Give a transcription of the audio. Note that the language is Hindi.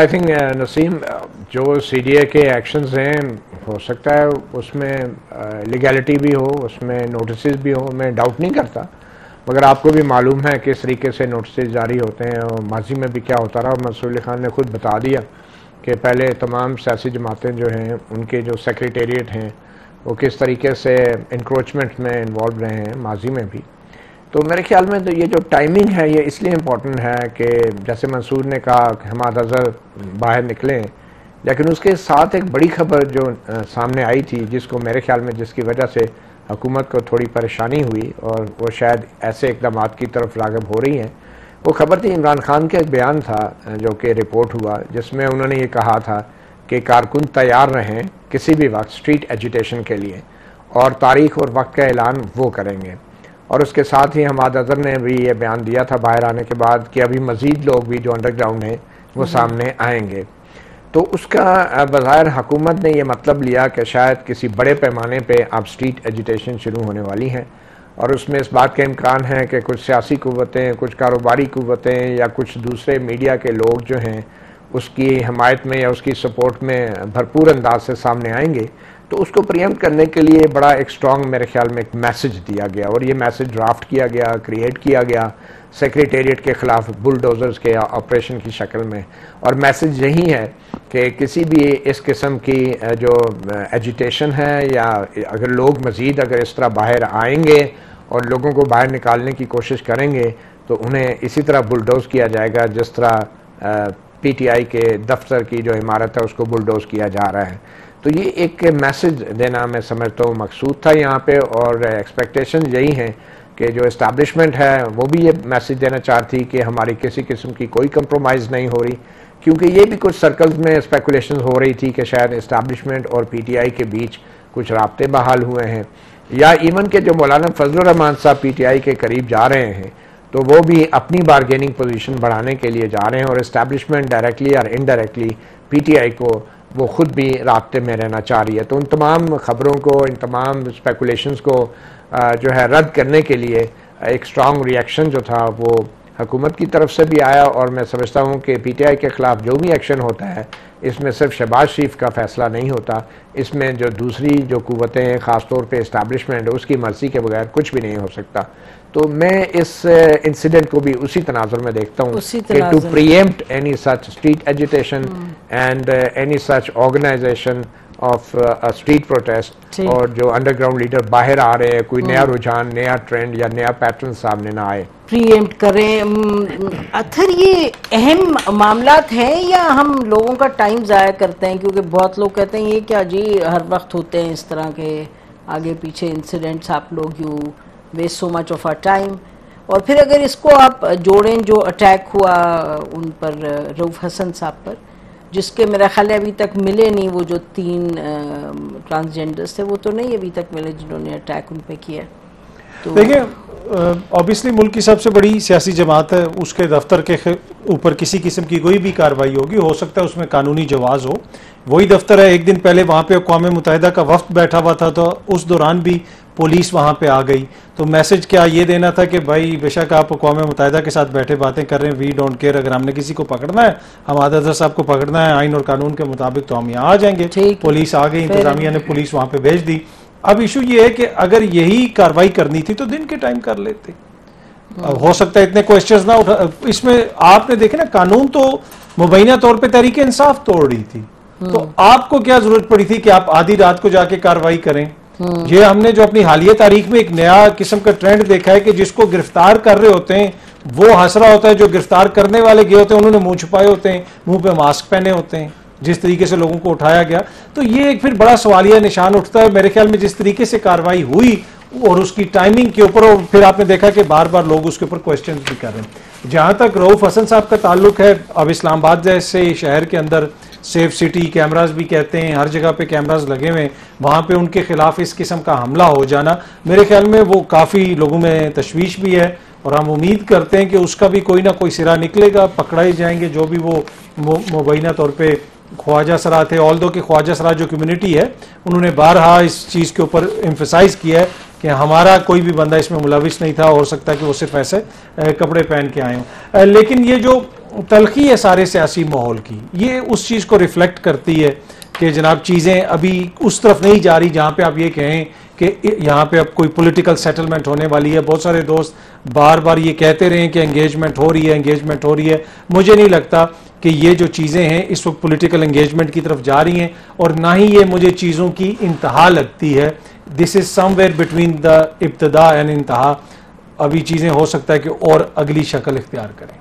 आई थिंक नसीम जो सी डी ए के एक्शंस हैं हो सकता है उसमें लीगैलिटी uh, भी हो उसमें नोटिस भी हो मैं डाउट नहीं करता। मगर आपको भी मालूम है किस तरीके से नोटिस जारी होते हैं और माजी में भी क्या होता रहा। मंसूर खान ने खुद बता दिया कि पहले तमाम सियासी जमातें जो हैं उनके जो सेक्रेटेरिएट हैं वो किस तरीके से इंक्रोचमेंट में इन्वॉल्व रहे हैं माजी में भी। तो मेरे ख्याल में तो ये जो टाइमिंग है, ये इसलिए इम्पोर्टेंट है कि जैसे मंसूर ने कहा कि हमाद अजहर बाहर निकलें। लेकिन उसके साथ एक बड़ी खबर जो सामने आई थी, जिसको मेरे ख्याल में जिसकी वजह से हुकूमत को थोड़ी परेशानी हुई और वो शायद ऐसे इकदाम की तरफ़ रागब हो रही हैं। वो खबर थी इमरान खान का एक बयान था जो कि रिपोर्ट हुआ, जिसमें उन्होंने ये कहा था कि कारकुन तैयार रहें किसी भी वक्त, स्ट्रीट एजुटेशन के लिए और तारीख और वक्त का ऐलान वो करेंगे। और उसके साथ ही हमाद अजहर ने भी ये बयान दिया था बाहर आने के बाद कि अभी मज़ीद लोग भी जो अंडरग्राउंड हैं वो हम्म। सामने आएँगे तो उसका बाहर हुकूमत ने यह मतलब लिया कि शायद किसी बड़े पैमाने पर अब स्ट्रीट एजुटेशन शुरू होने वाली हैं और उसमें इस बात का इम्कान है कि कुछ सियासी कुतें कुछ कारोबारी कुतें या कुछ दूसरे मीडिया के लोग जो हैं उसकी हमायत में या उसकी सपोर्ट में भरपूर अंदाज से सामने आएँगे तो उसको प्रियम करने के लिए बड़ा एक स्ट्रॉन्ग मेरे ख्याल में एक मैसेज दिया गया और ये मैसेज ड्राफ्ट किया गया क्रिएट किया गया सेक्रेटेरिएट के ख़िलाफ़ बुलडोज़र्स के ऑपरेशन की शक्ल में। और मैसेज यही है कि किसी भी इस किस्म की जो एजुटेशन है या अगर लोग मज़ीद अगर इस तरह बाहर आएँगे और लोगों को बाहर निकालने की कोशिश करेंगे तो उन्हें इसी तरह बुलडोज़ किया जाएगा जिस तरह पीटीआई के दफ्तर की जो इमारत है उसको बुलडोज़ किया जा रहा है। तो ये एक मैसेज देना मैं समझता हूँ, मकसूद था यहाँ पे और एक्सपेक्टेशन यही हैं कि जो इस्टेब्लिशमेंट है, वो भी ये मैसेज देना चाहती कि हमारी किसी किस्म की कोई कंप्रोमाइज़ नहीं हो रही। क्योंकि ये भी कुछ सर्कल्स में स्पेकुलेशन हो रही थी कि शायद इस्टेब्लिशमेंट और पीटीआई के बीच कुछ रबते बहाल हुए हैं। या इवन के जो मौलाना फजल रहमान साहब पीटीआई के करीब जा रहे हैं तो वो भी अपनी बारगेनिंग पोजीशन बढ़ाने के लिए जा रहे हैं और इस्टेब्लिशमेंट डायरेक्टली और इनडायरेक्टली पीटीआई को वो ख़ुद भी रबते में रहना चाह रही है। तो उन तमाम ख़बरों को इन तमाम स्पेकुलेशंस को जो है रद्द करने के लिए एक स्ट्रॉन्ग रिएक्शन जो था वो हुकूमत की तरफ़ से भी आया और मैं समझता हूँ कि पी टी आई के ख़िलाफ़ जो भी एक्शन होता है इसमें सिर्फ़ शहबाज शरीफ का फ़ैसला नहीं होता। इसमें जो दूसरी जो कुतें हैं ख़ास तौर पर इस्टबलिशमेंट उसकी मर्ज़ी के बगैर कुछ भी नहीं हो सकता। तो मैं इस इंसिडेंट को भी उसी तनाजर में देखता हूँ कि to preempt any such street agitation and any such organisation of street protest और जो। अंडरग्राउंड लीडर बाहर आ रहे हैं कोई नया हम्म। रुझान नया ट्रेंड या नया पैटर्न सामने ना आए। प्रीएम्प्ट करें। अथर ये अहम मामला हैं या हम लोगों का टाइम ज़ाया करते हैं? क्योंकि बहुत लोग कहते हैं ये क्या जी हर वक्त होते हैं इस तरह के आगे पीछे इंसिडेंट्स आप लोग you waste so much of our time और फिर अगर इसको आप जोड़ें जो अटैक हुआ उन पर रऊफ़ हसन साहब पर जिसके मेरा ख्याल है अभी तक मिले नहीं वो जो तीन ट्रांसजेंडर्स थे, वो तो नहीं अभी तक मिले जिन्होंने अटैक उन पर किया तो देखिए ऑब्वियसली मुल्क की सबसे बड़ी सियासी जमात है उसके दफ्तर के ऊपर किसी किस्म की कोई भी कार्रवाई होगी हो सकता है उसमें कानूनी जवाज़ हो। वही दफ्तर है एक दिन पहले वहाँ पे अकवा मुतहदा का वफ्त बैठा हुआ था तो उस दौरान भी पुलिस वहाँ पे आ गई। तो मैसेज क्या ये देना था कि भाई बेशक आप अकवा मुतहदा के साथ बैठे बातें कर रहे हैं वी डोंट केयर अगर हमने किसी को पकड़ना है हम आदर साहब को पकड़ना है आइन और कानून के मुताबिक तो हम यहाँ आ जाएँगे। पुलिस आ गई इंतजामिया ने पुलिस वहाँ पे भेज दी। अब इशू ये है कि अगर यही कार्रवाई करनी थी तो दिन के टाइम कर लेते हो सकता है इतने क्वेश्चन ना उठा इसमें आपने देखे ना कानून तो मुबैना तौर पर तरीके इंसाफ तोड़ रही थी तो हम्म। आपको क्या ज़रूरत पड़ी थी कि आप आधी रात को जाके कार्रवाई करें हम्म। ये हमने जो अपनी हालिया तारीख में एक नया किस्म का ट्रेंड देखा है कि जिसको गिरफ़्तार कर रहे होते हैं वो हंस रहा होता है जो गिरफ़्तार करने वाले गए होते हैं उन्होंने मुँह छुपाए होते हैं मुँह पे मास्क पहने होते हैं जिस तरीके से लोगों को उठाया गया तो ये एक फिर बड़ा सवालिया निशान उठता है। मेरे ख्याल में जिस तरीके से कार्रवाई हुई और उसकी टाइमिंग के ऊपर, और फिर आपने देखा कि बार बार लोग उसके ऊपर क्वेश्चन भी कर रहे हैं। जहाँ तक रऊफ हसन साहब का ताल्लुक है, अब इस्लामाबाद जैसे शहर के अंदर सेफ़ सिटी कैमराज भी कहते हैं, हर जगह पे कैमराज लगे हुए हैं, वहाँ पे उनके खिलाफ इस किस्म का हमला हो जाना, मेरे ख्याल में वो काफ़ी लोगों में तशवीश भी है, और हम उम्मीद करते हैं कि उसका भी कोई ना कोई सिरा निकलेगा, पकड़ाए जाएँगे, जो भी वो मुबैना तौर पर ख्वाजा सरा थे ऑल दो कि ख्वाजा सरा जो कम्युनिटी है, उन्होंने बारहा इस चीज़ के ऊपर एम्फेसाइज किया है कि हमारा कोई भी बंदा इसमें मुलविस नहीं था, हो सकता कि वो सिर्फ़ ऐसे कपड़े पहन के आए हों। लेकिन ये जो तलखी है सारे सियासी माहौल की, ये उस चीज़ को रिफ्लेक्ट करती है कि जनाब चीज़ें अभी उस तरफ़ नहीं जा रही, जहाँ पे आप ये कहें कि यहाँ पे अब कोई पॉलिटिकल सेटलमेंट होने वाली है। बहुत सारे दोस्त बार बार ये कहते रहे कि एंगेजमेंट हो रही है एंगेजमेंट हो रही है। मुझे नहीं लगता कि ये जो चीज़ें हैं, इस वक्त पॉलिटिकल एंगेजमेंट की तरफ़ जा रही हैं और ना ही ये मुझे चीज़ों की इंतहा लगती है। This is somewhere between the इब्तदा एंड इंतहा। अभी चीज़ें हो सकता है कि और अगली शक्ल इख्तियार करें।